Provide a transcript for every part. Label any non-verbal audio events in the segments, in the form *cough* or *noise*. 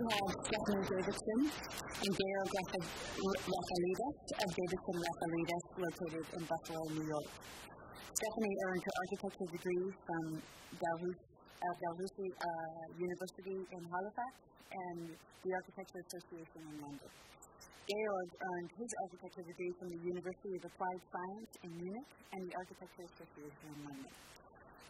we have Stephanie Davidson and Georg Rafailidis of Davidson Raffalides, located in Buffalo, New York. Stephanie earned her architecture degree from Dalhousie, uh, Dalhousie uh, University in Halifax and the Architecture Association in London. Georg earned his architecture degree from the University of Applied Science in Munich and the Architecture Association in London.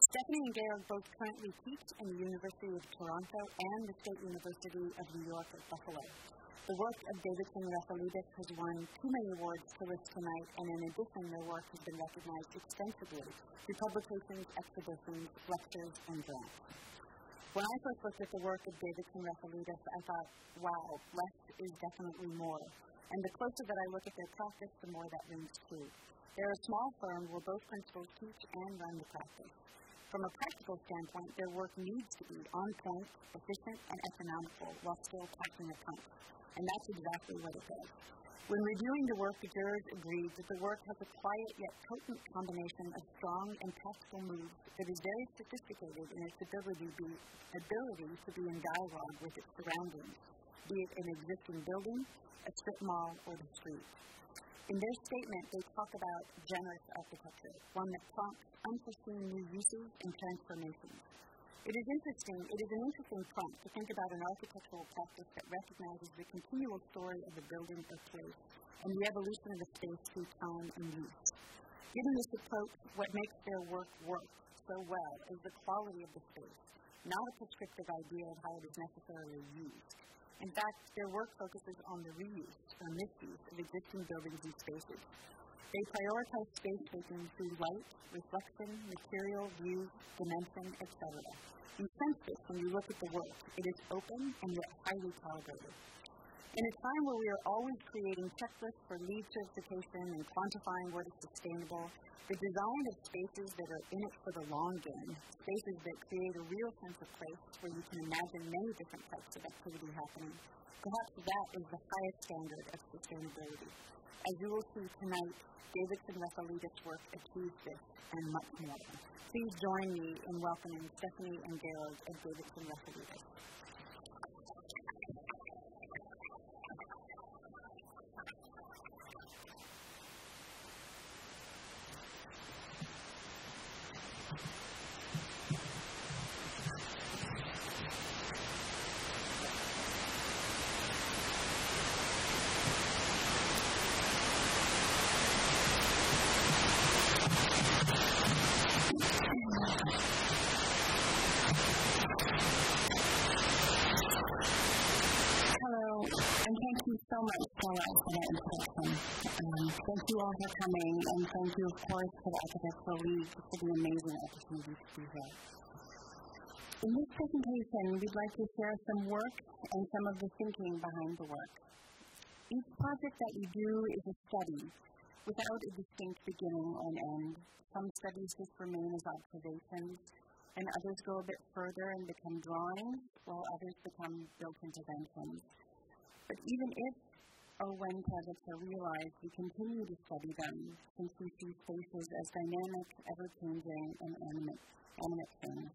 Stephanie and Georg both currently teach in the University of Toronto and the State University of New York at Buffalo. The work of Davidson Rafailidis has won too many awards to list tonight, and in addition, their work has been recognized extensively through publications, exhibitions, lectures, and grants. When I first looked at the work of Davidson Rafailidis, I thought, wow, less is definitely more. And the closer that I look at their practice, the more that rings true. They're a small firm where both principals teach and run the practice. From a practical standpoint, their work needs to be on point, efficient, and economical while still packing a punch. And that's exactly what it does. When reviewing the work, the jurors agreed that the work has a quiet yet potent combination of strong and tactful moves that is very sophisticated in its ability be, ability to be in dialogue with its surroundings, be it an existing building, a strip mall, or the street. In their statement, they talk about generous architecture, one that prompts unforeseen new uses and transformations. It is interesting, it is an interesting prompt to think about an architectural practice that recognizes the continual story of the building or place and the evolution of the space through time and use. Given this approach, what makes their work work so well is the quality of the space, not a prescriptive idea of how it is necessarily used. In fact, their work focuses on the reuse or misuse of existing buildings and spaces. They prioritize space taking through light, reflection, material, view, dimension, etc. You sense when you look at the work. It is open and yet highly calibrated. In a time where we are always creating checklists for LEED certification and quantifying what is sustainable, the design of spaces that are in it for the long game, spaces that create a real sense of place where you can imagine many different types of activity happening, perhaps that is the highest standard of sustainability. As you will see tonight, Davidson Rafailidis' work achieves this and much more. Please join me in welcoming Stephanie and Georg of Davidson Rafailidis. Thank you all for coming, and thank you, of course, to the Architectural League for the amazing opportunity to be here. In this presentation, we'd like to share some work and some of the thinking behind the work. Each project that we do is a study without a distinct beginning and end. Some studies just remain as observations, and others go a bit further and become drawings, while others become built interventions. But even if or when projects are realized, we continue to study them since we see spaces as dynamic, ever changing, and animate, animate things.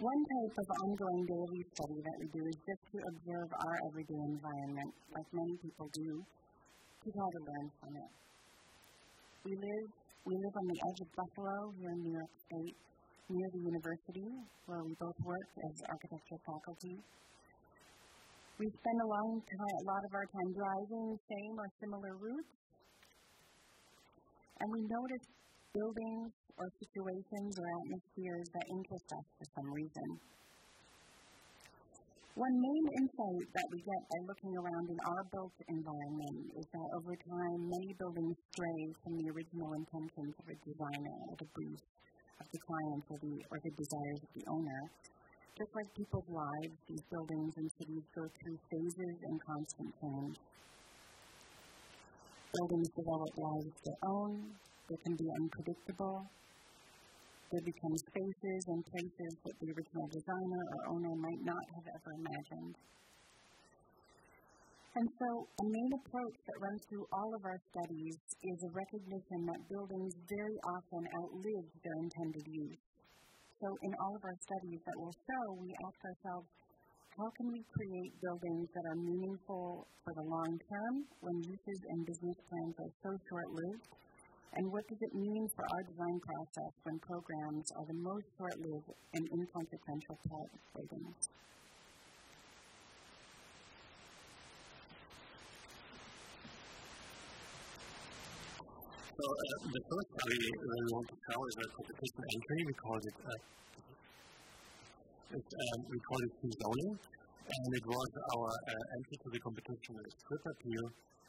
One type of ongoing daily study that we do is just to observe our everyday environment, like many people do, to try to learn from it. We live, we live on the edge of Buffalo here in New York State, near the university, where we both work as architecture faculty. We spend a, long time, a lot of our time driving the same or similar routes, and we notice buildings or situations or atmospheres that interest us for some reason. One main insight that we get by looking around in our built environment is that over time, many buildings stray from the original intentions of a designer or the of the client or the, or the desires of the owner. Just like people's lives, these buildings and cities go through phases and constant change. Buildings develop lives of their own, they can be unpredictable, they become spaces and places that the original designer or owner might not have ever imagined. And so, a main approach that runs through all of our studies is a recognition that buildings very often outlive their intended use. So in all of our studies that we'll show, we ask ourselves, how can we create buildings that are meaningful for the long term when uses and business plans are so short-lived? And what does it mean for our design process when programs are the most short-lived and inconsequential part of buildings? So uh, the first that we want to show is a competition entry. We call it uh, um, we call it zoning, and it was our uh, entry to the competition with strip appeal,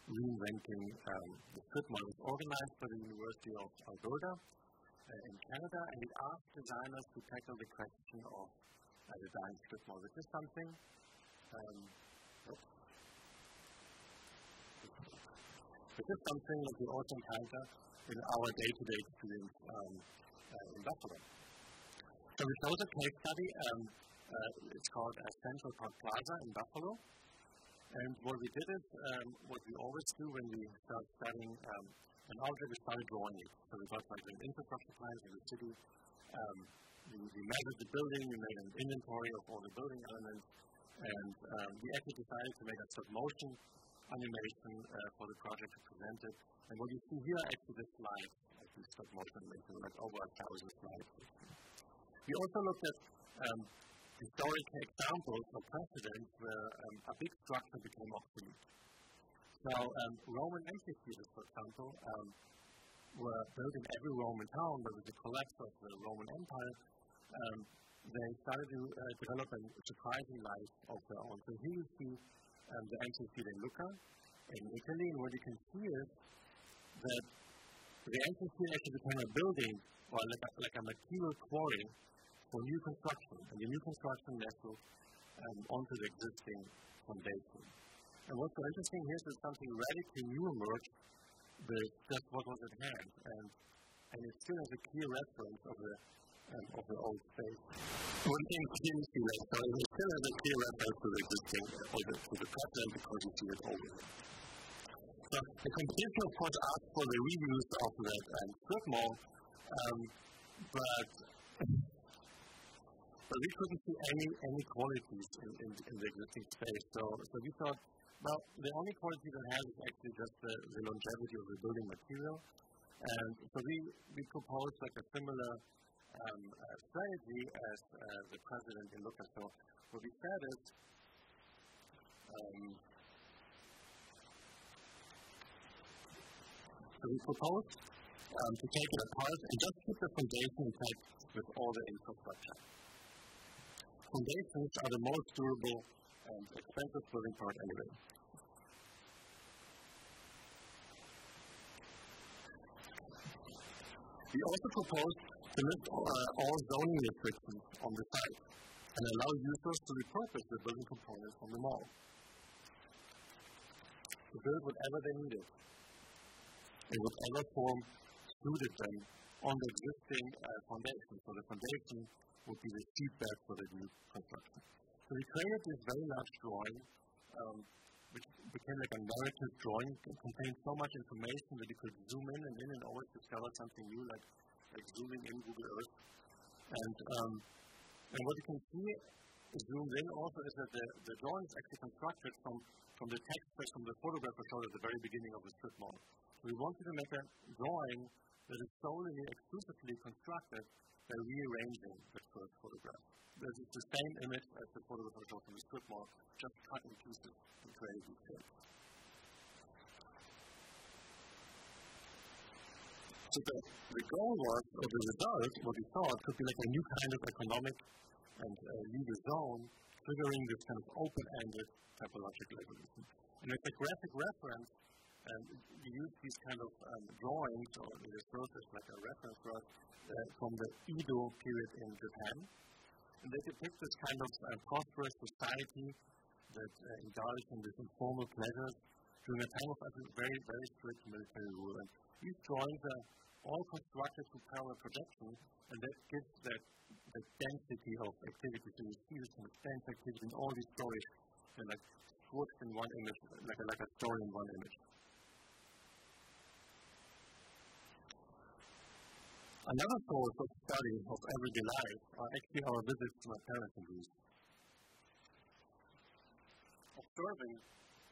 reinventing um, the strip mall. Organized by the University of Alberta uh, in Canada, and it asked designers to tackle the question of uh, the dying strip mall. This is something. Um, this is something that we also encounter in our day-to-day experience um, uh, in Buffalo. So we chose a case study. Um, uh, it's called uh, Central Park Plaza in Buffalo. And what we did is um, what we always do when we start studying um, an object, we started drawing it. So we got like an infrastructure plan in the city. Um, we, we, measured the building, we made an inventory of all the building elements, and um, we actually decided to make a stop motion animation uh, for the project to present it. And what you see here actually slides, like the stop motion animation, like over a thousand slides. We also looked at um, historic examples or precedents where um, a big structure became obsolete. So um, Roman amphitheaters, for example, um, were built in every Roman town, but with the collapse of the Roman Empire, um, they started to uh, develop a surprising life of their own. So here you see um, the amphitheater in Lucca in Italy, and what you can see is that the amphitheater actually became a building or like a, like a material quarry for new construction, and the new construction nestled um, onto the existing foundation. And what's so interesting here is that something radically new emerged with just what was at hand, and, and it still has a clear reference of the um, of the old space. One thing see that so it still has a clear reference to the existing or the, to the present because you see it over. So the competition, of course, asked for the reuse of that um, strip mall, um, but *laughs* but we couldn't see any, any qualities in, in, in the existing space. So, so we thought, well, the only quality that has is actually just the, the longevity of the building material. And so we, we proposed like a similar um, uh, strategy as uh, the precedent in Lucca. So be said is, um, so we proposed um, to take it apart and just keep the foundation intact with all the infrastructure foundations are the most durable and expensive building part anyway. We also propose lift uh, all zoning restrictions on the site and allow users to repurpose the building components from the mall to build whatever they needed in whatever form suited them on the existing uh, foundation. So the foundation would be the feedback for the new construction. So we created this very large drawing, um, which became like a narrative drawing. It contained so much information that you could zoom in and in and always discover something new, like, like zooming in Google Earth. And, um, and what you can see zoomed in also is that the, the drawing is actually constructed from, from the text from the photograph I showed at the very beginning of the strip mall. So we wanted to make a drawing that is solely exclusively constructed by rearranging the first photograph. This is the same image as the photograph I showed from the strip mall, just cut in pieces and created these shapes. So the, the goal was, or the result, what we thought, could be like a new kind of economic and uh, legal zone, triggering this kind of open-ended typological evolution. And it's a graphic reference and we use these kind of um, drawings or this process like a reference for us uh, from the Edo period in Japan. And they depict this kind of uh, prosperous society that uh, indulged in these informal pleasures during a time of very, very strict military rule. And these drawings are uh, all constructed through parallel projection, and that gives that the density of activity. So you see this dense activity in all these stories, and like squished in one image, like a, like a story in one image. Another source of study of everyday life are actually our visits to my parents in Greece. Observing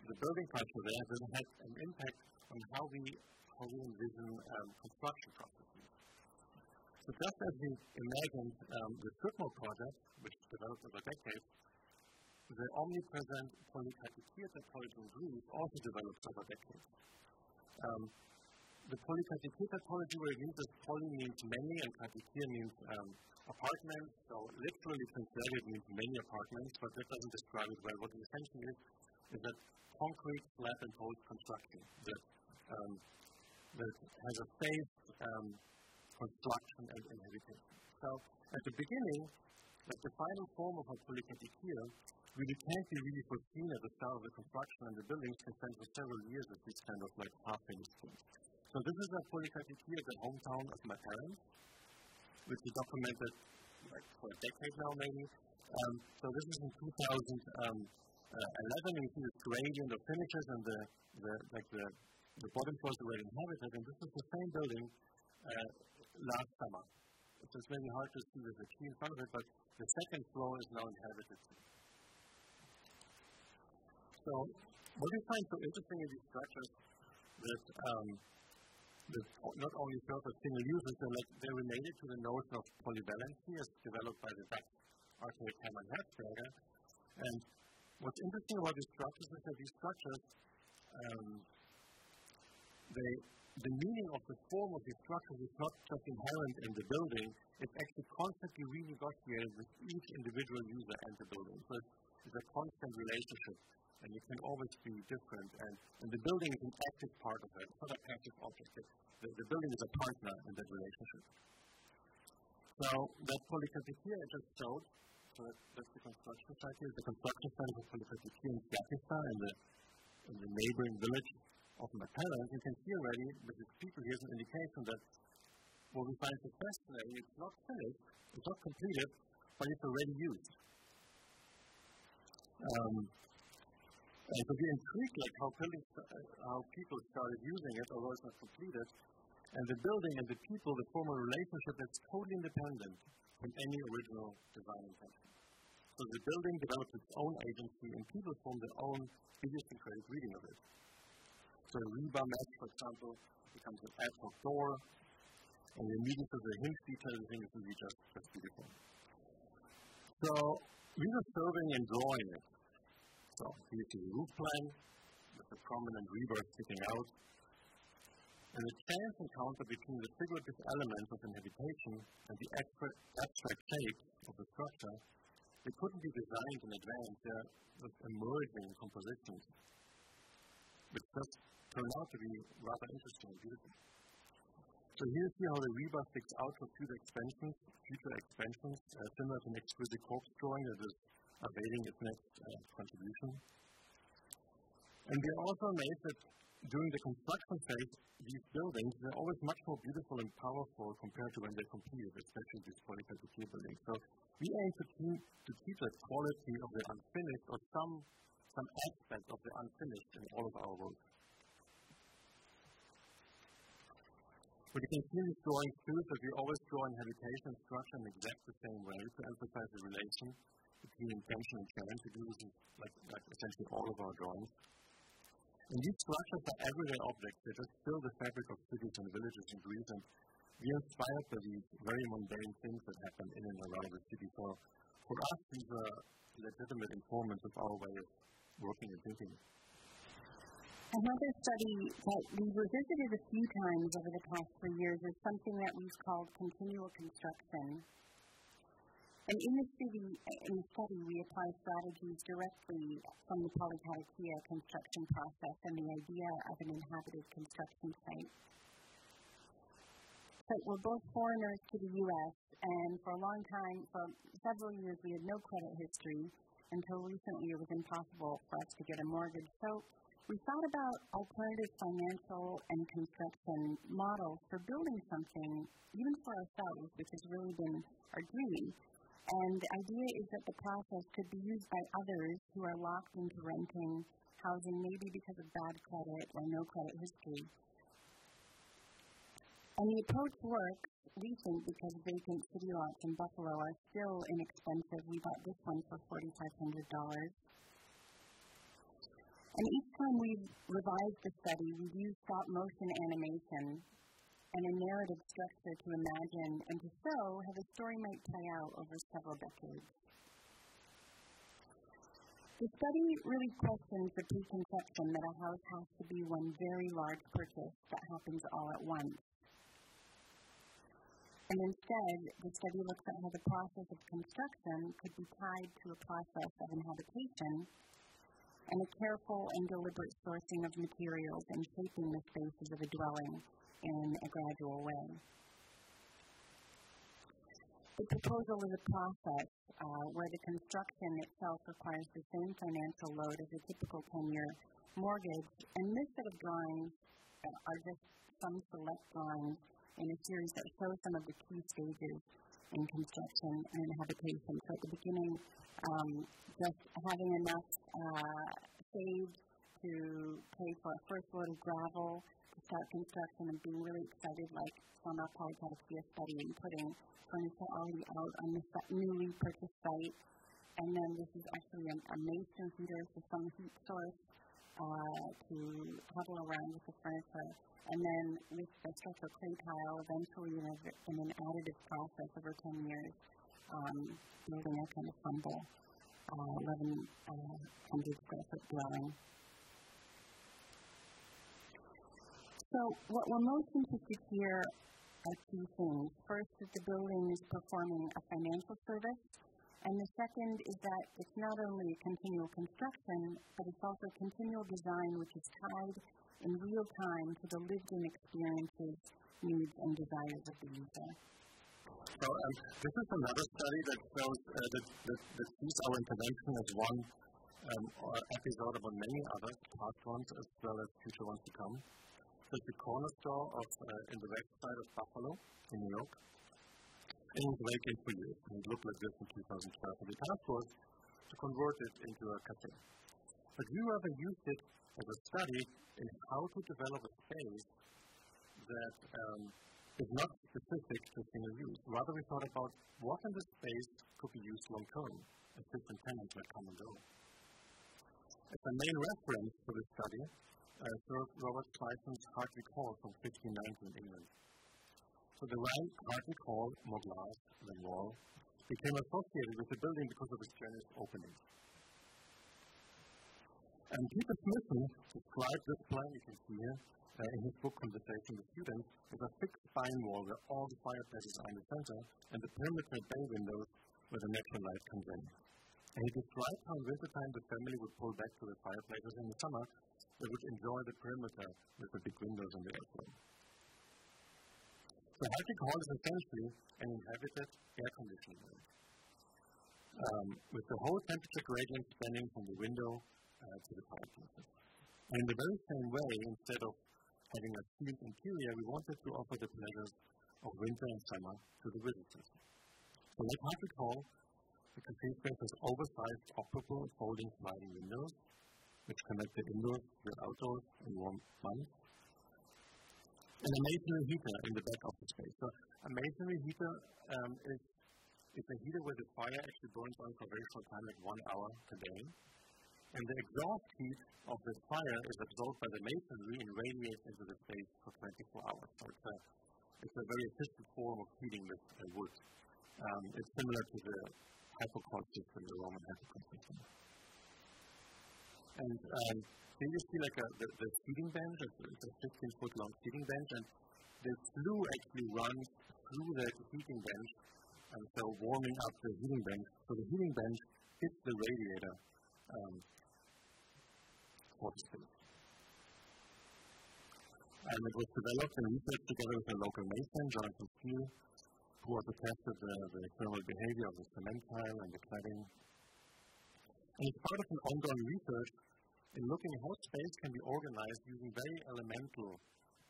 the building culture there has had an impact on how we, how we envision um, construction processes. So just as we imagined um, the Skidmore project, which developed over decades, the omnipresent in Greece also developed over decades. Um, the polykatoikia typology where it uses poly means many and katoikia means um, apartments, so literally translated means many apartments, but that doesn't describe it well. What the intention is, is that concrete slab and post construction that, um, that has a safe um, construction and, and habitation. So at the beginning, like the final form of a polykatoikia really can't be really foreseen at the start of the construction and the buildings can spend for several years as these kind of like half-finished things. So this is a polykatoikia at the hometown of my parents, which is documented like for a decade now maybe. Um, so this is in 2000. um, uh, you see this gradient of finishes and the, the like the, the bottom floor is already inhabited, and this is the same building uh, last summer. So it's maybe hard to see with the key in front of it, but the second floor is now inhabited. So what we find so interesting in these structures that um, that not only serve as single users, they're, like, they're related to the notion of polyvalency as developed by the Dutch architect Herman Hertzberger. And what's interesting about these structures is that these structures, um, they, the meaning of the form of these structures is not just inherent in the building, it's actually constantly renegotiated with each individual user and the building. So it's, a constant relationship and it can always be different. And, and the building is an active part of it. It's not a passive object. The, the building is a partner in that relationship. So that polykatoikia I just showed, so that, that's the construction site here, the construction site of polykatoikia in Pakistan, in the, in the neighboring village of parents. You can see already with these people here's an indication that what we find is fascinating, it's not finished, it's not completed, but it's already used. Um, and so we intrigued like how, buildings, uh, how people started using it, although it's not completed. And the building and the people, they form a relationship that's totally independent from any original design intention. So the building develops its own agency, and people form their own idiosyncratic reading of it. So a rebar mesh, for example, becomes an ad hoc door, and the immediate of the hinge detail, the thing is really just, just beautiful. So we were serving and drawing it. So here's the roof plan with the prominent rebar sticking out. And the chance encounter between the figurative elements of inhabitation and the abstract, shape of the structure, they couldn't be designed in advance. They're just emerging compositions, which just turn out to be rather interesting and beautiful. So here you see how the rebar sticks out for future expansions, future expansions, uh, similar to an exquisite corpse drawing that is awaiting its next uh, contribution. And we also amazed that during the construction phase, these buildings are always much more beautiful and powerful compared to when they're completed, especially these polykatoikia buildings. So we aim to keep, to keep the quality of the unfinished or some, some aspect of the unfinished in all of our work. What you can see in these drawings too that we always draw in habitation structure in exactly the same way to emphasize the relation between intention and challenge. We do this in like, like essentially all of our drawings. And these structures are everyday objects. They just fill the fabric of cities and villages in Greece. And we are inspired by these very mundane things that happen in and around the city. So for us, these are legitimate informants of our way of working and thinking. Another study that we revisited a few times over the past three years is something that we've called continual construction. And in the, study, in the study, we apply strategies directly from the polykatoikia construction process and the idea of an inhabited construction site. So we're both foreigners to the U.S., and for a long time, for several years, we had no credit history. Until recently, it was impossible for us to get a mortgage. So we thought about alternative financial and construction models for building something, even for ourselves, which has really been our dream. And the idea is that the process could be used by others who are locked into renting housing, maybe because of bad credit or no credit history. And the approach works, we think, because vacant city lots in Buffalo are still inexpensive. We bought this one for $4,500. And each time we've revised the study, we've used stop motion animation and a narrative structure to imagine and to show how the story might play out over several decades. The study really questions the preconception that a house has to be one very large purchase that happens all at once. And instead, the study looks at how the process of construction could be tied to a process of inhabitation and a careful and deliberate sourcing of materials and shaping the spaces of a dwelling in a gradual way. The proposal is a process uh, where the construction itself requires the same financial load as a typical 10-year mortgage, and this set of drawings are just some select drawings in a series that show some of the key stages in construction and habitation. So at the beginning, um, just having enough uh, saved to pay for a first load of gravel to start construction and being really excited like our probably had a a study and putting furniture already out on the newly purchased site. And then this is actually a, a mason heater, so some heat source uh, to huddle around with the furniture. And then with the structural clay tile, eventually in, a, in an additive process over 10 years, um, building a kind of humble uh, 1100 square foot dwelling. So what we're most interested here are two things. First, that the building is performing a financial service, and the second is that it's not only a continual construction, but it's also continual design which is tied in real time to the lived-in experiences, needs, and desires of the user. So um, this is another study that shows uh, that, that, that sees our intervention as one um, episode of many other past ones as well as future ones to come. It's the cornerstone of uh, in the west side of Buffalo in New York. And it was vacant for years. And it looked like this in 2012. And the task was to convert it into a cafe. But we rather used it as a study in how to develop a space that um, is not specific to single use. Rather, we thought about what in the space could be used long term as different tenants might come and go. As a main reference for this study, uh, Sir Robert Clayton's Hardwick Hall from 1590 in England. So the rank Hardwick Hall, more glass than wall, became associated with the building because of its generous openings. And Peter Smithson described this plan you can see here uh, in his book Conversation with Students as a fixed spine wall where all the fireplaces are in the center and the perimeter bay windows where the natural light comes in. And he described how in wintertime the family would pull back to the fireplaces in the summer they would enjoy the perimeter with the big windows and the airflow. So Hardwick Hall is essentially an inhabited air conditioning room. Um, with the whole temperature gradient spanning from the window uh, to the fireplaces. And in the very same way, instead of having a sealed interior, we wanted to offer the pleasures of winter and summer to the visitors. So like Hardwick Hall, the cafe has oversized operable folding sliding windows which connect the indoors the outdoors in warm months. And a masonry heater in the back of the space. So a masonry heater um, is, is a heater where the fire actually burns on for a very short time, like one hour per day. And the exhaust heat of the fire is absorbed by the masonry and radiates into the space for 24 hours. So it's a, it's a very efficient form of heating with uh, wood. Um, it's similar to the hypocaust system, the Roman hypocaust system. And um, then you see like a, the, the seating bench, it's a 15 foot long seating bench, and the flue actually runs through the heating bench, and so warming up the heating bench. So the heating bench hits the radiator um, for space. And it was developed and researched together with a local mason, Jonathan Steele, who also tested the, the thermal behavior of the cement tile and the cladding. And as part of an ongoing research, in looking at how space can be organized using very elemental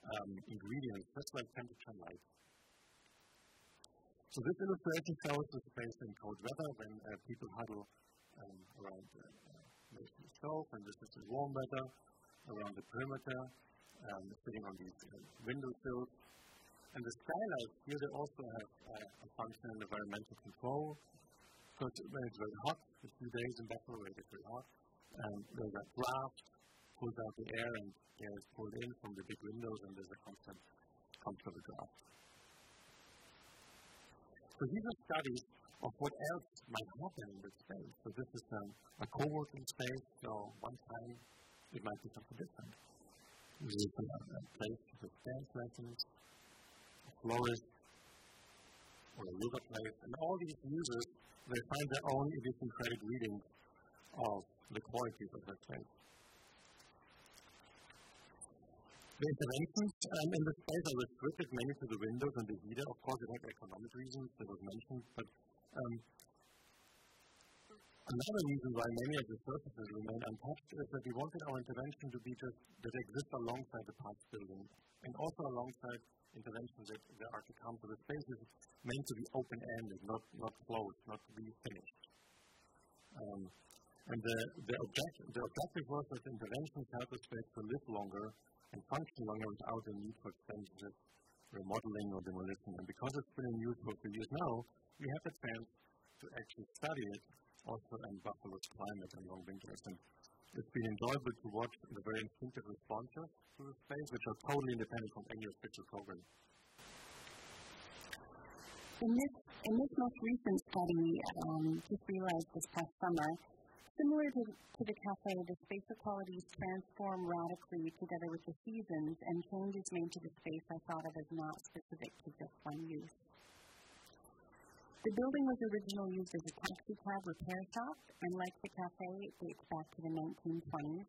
um, ingredients, just like temperature and light. So this illustration shows the space in cold weather when uh, people huddle um, around the uh, stove, and this is in warm weather around the perimeter, um, sitting on these uh, window sills. And the skylights here, they also have uh, a function in environmental control. Because when it's very hot, a few days in Buffalo where it's very hot, um, there's a draft, pulls out the air, and air is pulled in from the big windows, and there's a constant comfortable draft. So these are studies of what else might happen in this space. So this is um, a co-working space, so one time it might be something different. This is a, a place with dance lessons, a florist, or a yoga place, and all these users, they find their own idiosyncratic readings of the qualities of that place. The interventions um, in the space are restricted mainly to the windows and the heater. Of course, it has economic reasons, that was mentioned, but um, another reason why many of the surfaces remain untouched is that we wanted our intervention to be just that exist alongside the park building and also alongside interventions that, that are to come. So the space is meant to be open-ended, not, not closed, not to be finished. Um, and the, the, object, the objective was that the interventions help the space to live longer and function longer without the need for expensive remodeling or demolition. And because it's been in use for a few years now, we have the chance to actually study it also in Buffalo's climate and long winters. And it's been enjoyable to watch the very instinctive responses to the space, which are totally independent from any official program. In this, in this most recent study, um, just realized this past summer, similar to, to the cafe, the spatial qualities transform radically together with the seasons, and changes made to the space I thought of as not specific to just one use. The building was originally used as a taxi cab repair shop, and like the cafe, it dates back to the 1920s.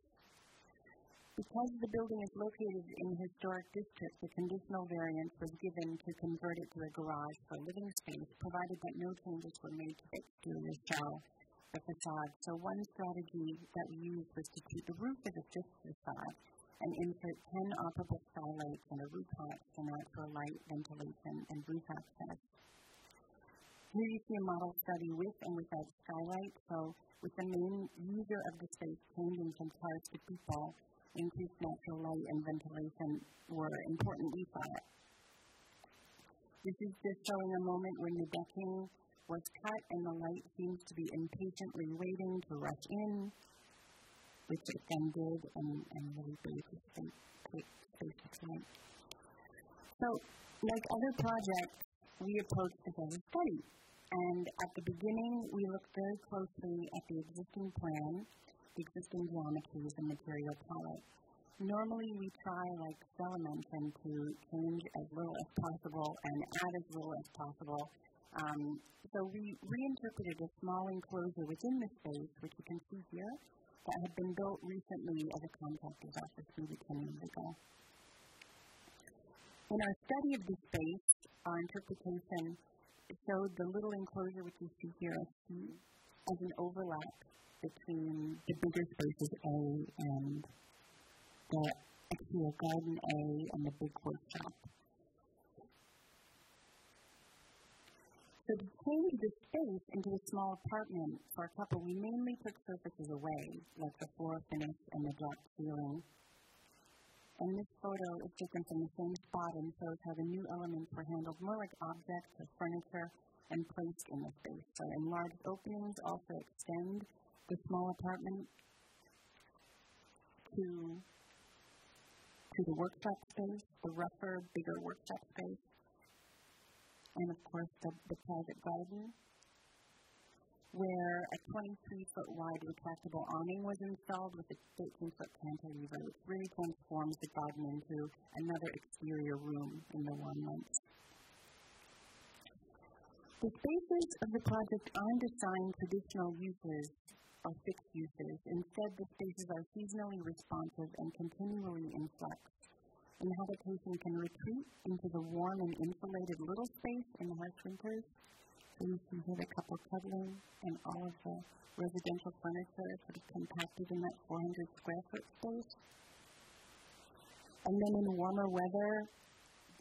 Because the building is located in the historic district, the conditional variance was given to convert it to a garage for living space, provided that no changes were made to the exterior shell, the facade. So one strategy that we used was to keep the roof of the fifth facade and insert 10 operable skylights and a roof hatch for natural light, ventilation, and roof access. Here you see a model study with and without skylight. So with the main user of the space changing from cars to people, increased natural light and ventilation were important, we thought. This is just showing a moment when the decking was cut and the light seems to be impatiently waiting to rush in, which it then did and, and really the space, space. So, like other projects, we approached this as a study. And at the beginning, we looked very closely at the existing plan, the existing geometries and material palette. Normally, we try, like Stella mentioned, to change as little as possible and add as little as possible. Um, so we reinterpreted a small enclosure within the space, which you can see here, that had been built recently as a contractor's office maybe 10 years ago. In our study of the space, our interpretation showed the little enclosure which you see here as an overlap between the bigger spaces A and the exterior garden A and the big workshop. So to change the space into a small apartment for a couple, we mainly took surfaces away, like the floor finish and the drop ceiling. And this photo is taken from the same spot and shows how the new elements were handled more like objects or furniture and placed in the space. So enlarged openings also extend the small apartment to to the workshop space, the rougher, bigger workshop space, and of course the, the private garden where a 23 foot wide retractable awning was installed with a 13 foot cantilever, which really transforms the garden into another exterior room in the warm months. The spaces of the project aren't assigned traditional uses or fixed uses. Instead, the spaces are seasonally responsive and continually in flux. Inhabitation can retreat into the warm and insulated little space in the harsh winters so you can hear the couple cuddling and all of the residential furniture sort of compacted in that 400 square foot space. And then in warmer weather,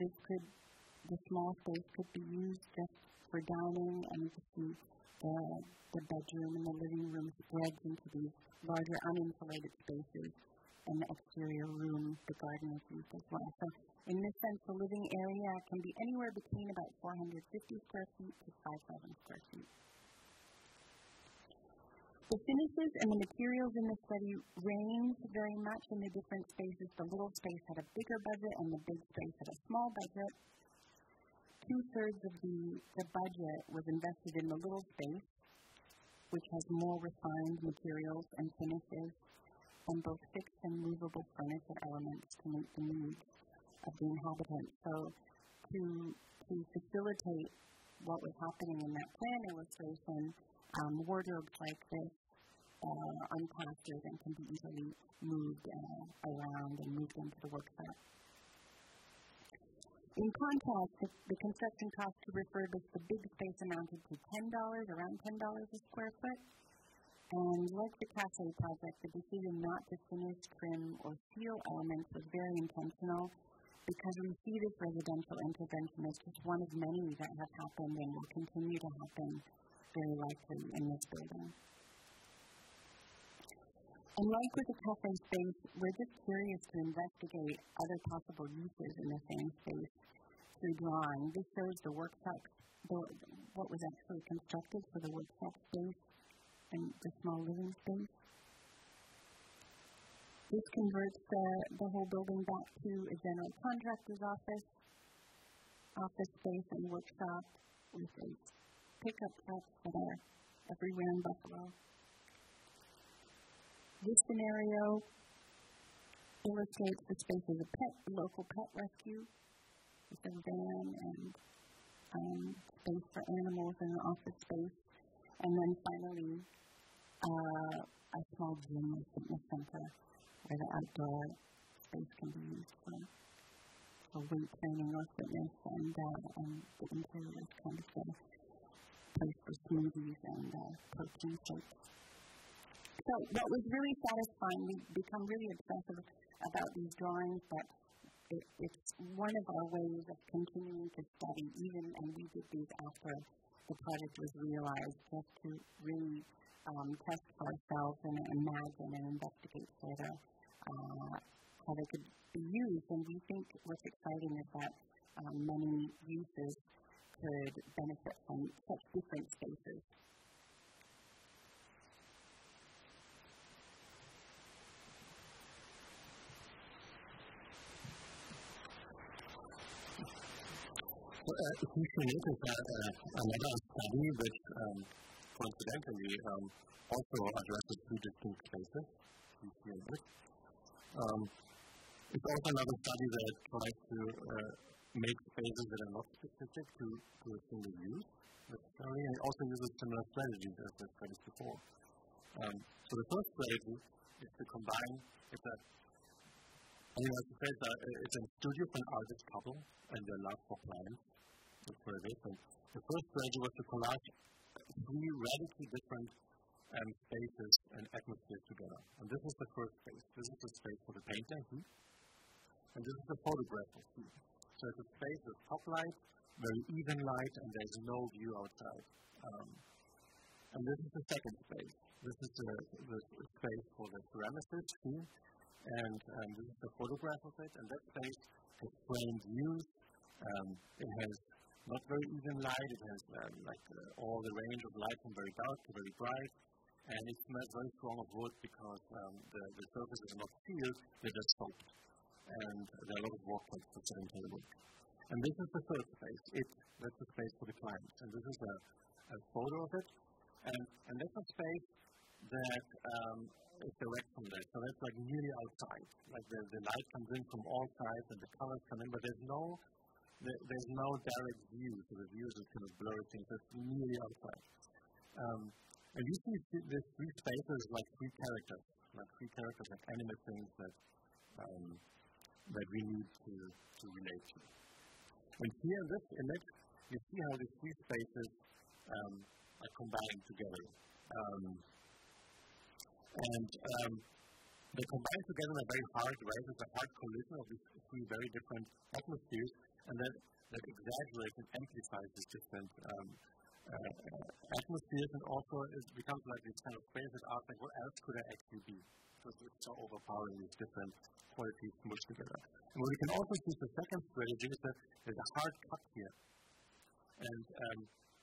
this could, the small space could be used just for dining and you see the, the bedroom and the living room spreads into these larger uninsulated spaces. And the exterior room, the garden is used as well. So in this sense, the living area can be anywhere between about 450 square feet to 5,000 square feet. The finishes and the materials in the study range very much in the different spaces. The little space had a bigger budget and the big space had a small budget. Two thirds of the, the budget was invested in the little space, which has more refined materials and finishes and both fixed and movable furniture elements to meet the needs of the inhabitants. So to, to facilitate what was happening in that plan illustration, um, wardrobes like this uh, unplastered and can be easily moved uh, around and moved into the workshop. In contrast, the, the construction cost to refurbish the big space amounted to $10, around $10 a square foot. And like the cafe project, the decision not to finish, trim, or seal elements was very intentional because we see this residential intervention as just one of many that have happened and will continue to happen very likely in this building. And like with the cafe space, we're just curious to investigate other possible uses in the same space through drawing. This shows the workshop, the, what was actually constructed for the workshop space and the small living space. This converts the, the whole building back to a general contractor's office, office space and workshop with a pickup trucks that are everywhere in Buffalo. This scenario illustrates the space of a pet, local pet rescue with a van and um, space for animals and an office space. And then finally, uh, a small gym or fitness center where the outdoor space can be used for, for weight training or fitness, and, uh, and the interior is kind of a place for smoothies and uh, protein shakes. So what was really satisfying, we become really obsessive about these drawings, but it, it's one of our ways of continuing to study, even, and we did these after the project was realized, just to really um, test ourselves and imagine and investigate further uh, how they could be used. And we think what's exciting is that um, many uses could benefit from such different spaces. Uh, notice that uh, another study which um, coincidentally um, also addresses two distinct cases, um, it's also another study that tries to uh, make spaces that are not specific to, to a single use necessarily, and also uses similar strategies as the studies before. Um, so the first strategy is to combine, it's a I mean, as I said, uh, it's a studio for an artist couple and their love for plants for. And the first strategy was to collage three radically different um, spaces and atmospheres together. And this is the first space. This is the space for the painter, hmm? and this is the photographer. Hmm? So it's a space with top light, very even light, and there's no view outside. Um, and this is the second space. This is the, the space for the ceramicist, hmm? and um, this is the photograph of it. And that space has framed views. Um, it has not very even light. It has um, like uh, all the range of light from very dark to very bright. And it smells very strong of wood because um, the, the surface is not sealed, they're just soaked. And there are a lot of work points into the wood. And this is the third space. It, that's the space for the client. And this is a, a photo of it. And, and that's a space that um, is direct from that. So that's like nearly outside. Like the, the light comes in from all sides and the colors come in, but there's no there's no direct view, so the view is kind of blurry things. It's nearly outside. Um, and you see these three spaces like three characters, like three characters, like animate things that um, that we need to, to relate to. And here in this image, you see how these three spaces um, are combined together. Um, and um, they combine together in a very hard way. There's a hard collision of these three very different atmospheres, and that, that exaggerates and amplifies these different um, uh, atmospheres, and also it becomes like this kind of that asks, like, what else could I actually be? Because it's so overpowering these different qualities smushed together. And what we can also see the second strategy is that there's a hard cut here. And, um,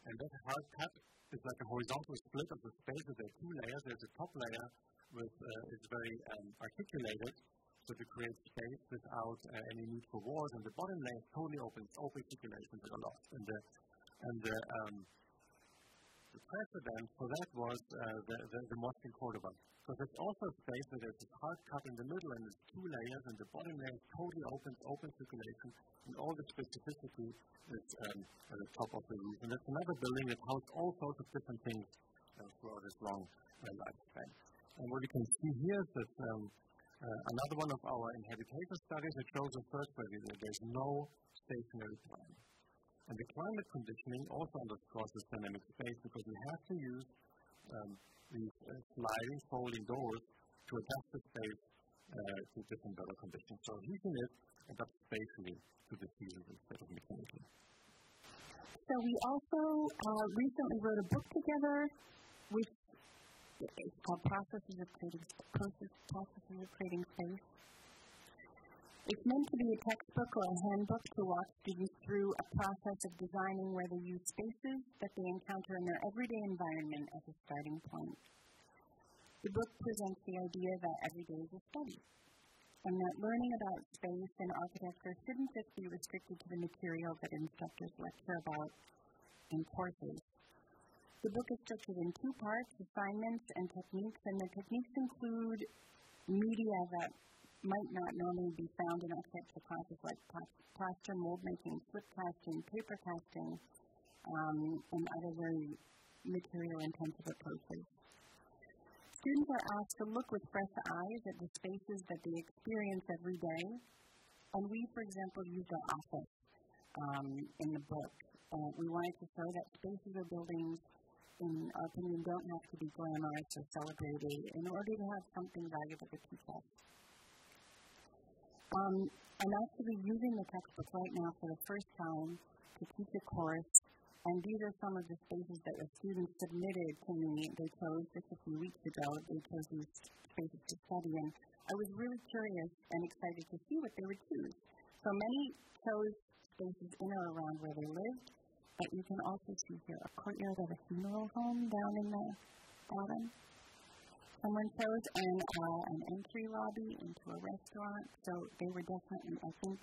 and that hard cut is like a horizontal split of the space. There are two layers. There's a top layer with uh, is very um, articulated, so to create space without uh, any need for walls, and the bottom layer is totally open, open circulations that are lost. And the and the um, the precedent for that was uh, the, the, the mosque in Cordoba. Because it's also a space where there's this hard cut in the middle and there's two layers, and the bottom layer is totally open, open circulation, and all the specificity is um, at the top of the roof. And that's another building that houses all sorts of different things uh, throughout its long uh, lifespan. And what you can see here is that um, uh, another one of our inhabitation studies that shows the first way that there's no stationary time. And the climate conditioning also underscores this dynamic space because we have to use um, these uh, sliding folding doors to adjust the space uh, to different weather conditions. So heating it adapts spatially to the seasons instead of mechanically. So we also uh, recently wrote a book together, which is called Processes of Creating Process, Processes of Creating Space. It's meant to be a textbook or a handbook to walk students through a process of designing where they use spaces that they encounter in their everyday environment as a starting point. The book presents the idea that every day is a study, and that learning about space and architecture shouldn't just be restricted to the material that instructors lecture about in courses. The book is structured in two parts, assignments and techniques, and the techniques include media that might not normally be found in architecture classes like plaster, mold making, slip casting, paper casting, um, and other very material intensive approaches. Students are asked to look with fresh eyes at the spaces that they experience every day. And we, for example, used our office um, in the book. Uh, we wanted to show that spaces or buildings, in our opinion, don't have to be glamorized or celebrated in order to have something valuable to teach us. Um, I'm actually using the textbook right now for the first time to teach a course, and these are some of the spaces that the students submitted to me. They chose just a few weeks ago. They chose these spaces to study, and I was really curious and excited to see what they would choose. So many chose spaces in or around where they lived, but you can also see here a courtyard of a funeral home down in the bottom someone chose, and uh, an entry lobby into a restaurant. So they were definitely, I think,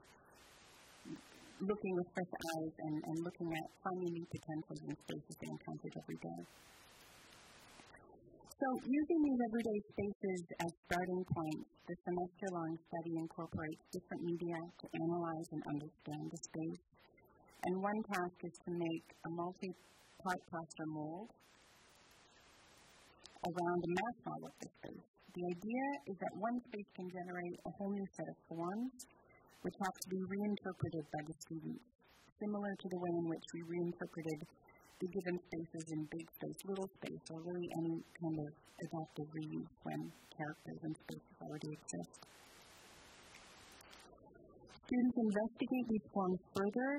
looking with fresh eyes and, and looking at finding new potentials in spaces they encountered every day. So, using these everyday spaces as starting points, the semester long study incorporates different media to analyze and understand the space. And one task is to make a multi part plaster mold around a mass model of the space. The idea is that one space can generate a whole new set of forms, which have to be reinterpreted by the students, similar to the way in which we reinterpreted the given spaces in big space, little space, or really any kind of adaptive reuse when characters and spaces already exist. Students investigate these forms further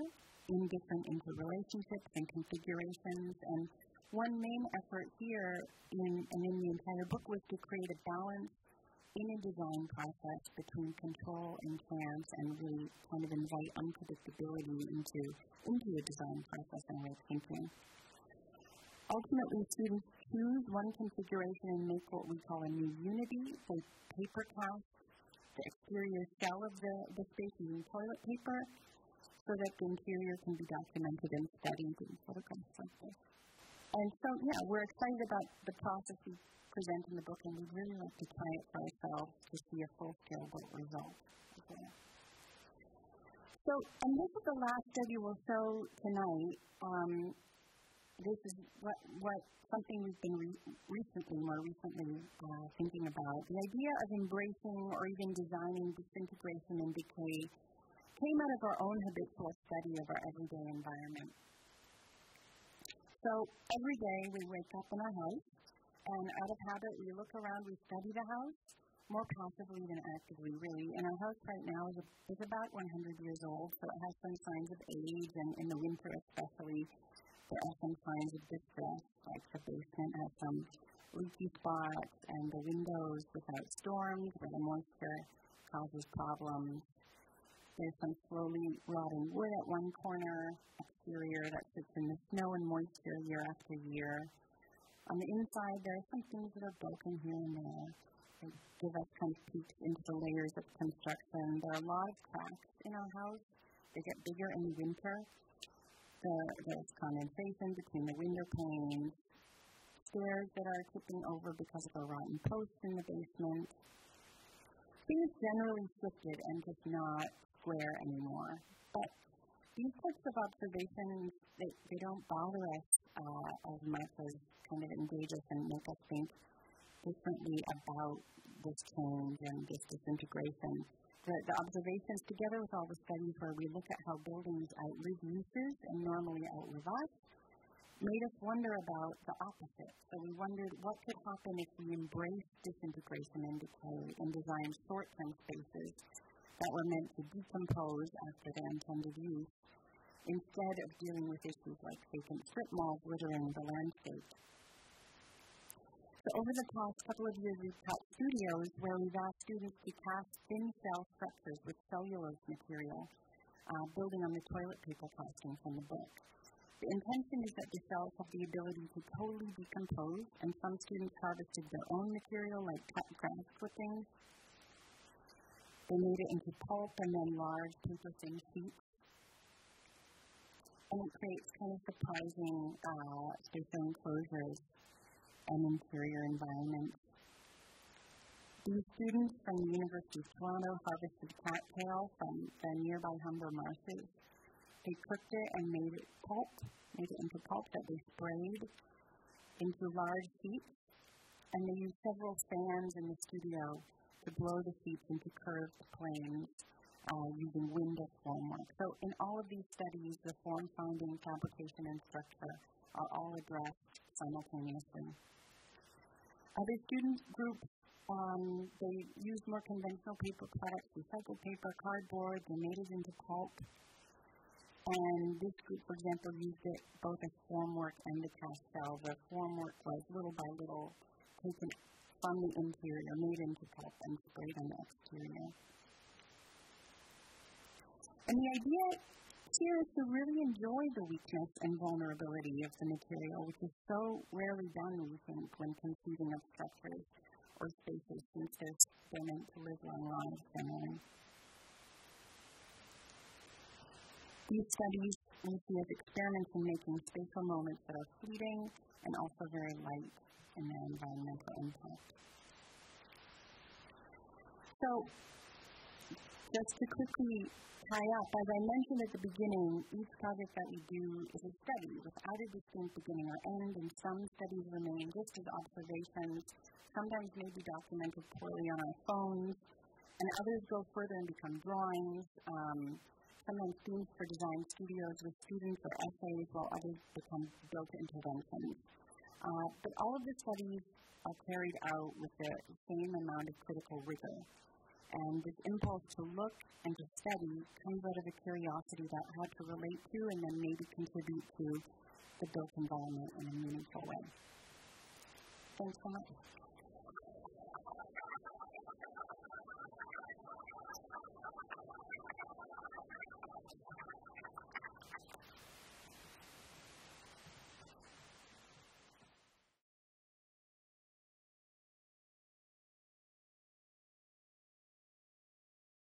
in different interrelationships and configurations and one main effort here in, and in the entire book was to create a balance in a design process between control and chance and really kind of invite unpredictability into, into a design process and way of thinking. Ultimately, students choose one configuration and make what we call a new unity. They paper cast the exterior shell of the, the space using toilet paper so that the interior can be documented and studied in photographs like this. And so, yeah, we're excited about the process we present in the book, and we'd really like to try it for ourselves to see a full-scale result. Okay. So, and this is the last study we'll show tonight. Um, this is what, what something we've been re- recently, more recently, uh, thinking about. The idea of embracing or even designing disintegration and decay came out of our own habitual study of our everyday environment. So every day we wake up in our house, and out of habit we look around, we study the house more passively than actively, really. And our house right now is, a, is about 100 years old, so it has some signs of age, and in the winter especially, There are some signs of distress, like the basement has some leaky spots and the windows without storms where the moisture causes problems. There's some slowly rotting wood at one corner, exterior that sits in the snow and moisture year after year. On the inside, there are some things that are broken here and there. They give us kind of peeks into the layers of construction. There are a lot of cracks in our house. They get bigger in the winter. There, there's condensation between the window panes, stairs that are tipping over because of a rotten post in the basement. Things generally shifted and just not square anymore. But these types of observations, they, they don't bother us uh, as much as kind of engage us and make us think differently about this change and this disintegration. The, the observations, together with all the studies where we look at how buildings outlive uses and normally outlive us, made us wonder about the opposite. So we wondered what could happen if we embraced disintegration and decay and designed short-term spaces that were meant to decompose after their intended use, instead of dealing with issues like vacant strip malls littering the landscape. So over the past couple of years, we've taught studios where we've asked students to cast thin shell structures with cellulose material, uh, building on the toilet paper casting from the book. The intention is that the cells have the ability to totally decompose, and some students harvested their own material, like cut grass clippings. They made it into pulp and then large paper thin sheets. And it creates kind of surprising uh, spatial enclosures and interior environments. These students from the University of Toronto harvested cattail from the nearby Humber marshes. They cooked it and made it pulp, made it into pulp that they sprayed into large sheets, and they used several fans in the studio to blow the sheets into curved planes uh, using wind as formwork. So in all of these studies, the form finding, fabrication, and structure are all addressed simultaneously. Other student groups, um, they used more conventional paper products, recycled paper, cardboard, they made it into pulp. And this group, for example, used it both as formwork and the cast shell. The formwork was little by little taken from the interior, made into pulp, and sprayed on the exterior. And the idea here is to really enjoy the weakness and vulnerability of the material, which is so rarely done, we think, when conceiving of structures or spaces, since they're, meant to live long lives generally. These studies we see as experiments in making spatial moments that are fleeting and also very light in their environmental impact. So, just to quickly tie up. As I mentioned at the beginning, each project that we do is a study without a distinct beginning or end, and some studies remain just as observations, sometimes may be documented poorly on our phones, and others go further and become drawings, um, themes for design studios with students or essays, while others become built interventions. Uh, but all of the studies are carried out with the same amount of critical rigor. And this impulse to look and to study comes out of a curiosity about how to relate to and then maybe contribute to the built environment in a meaningful way. Thanks so much.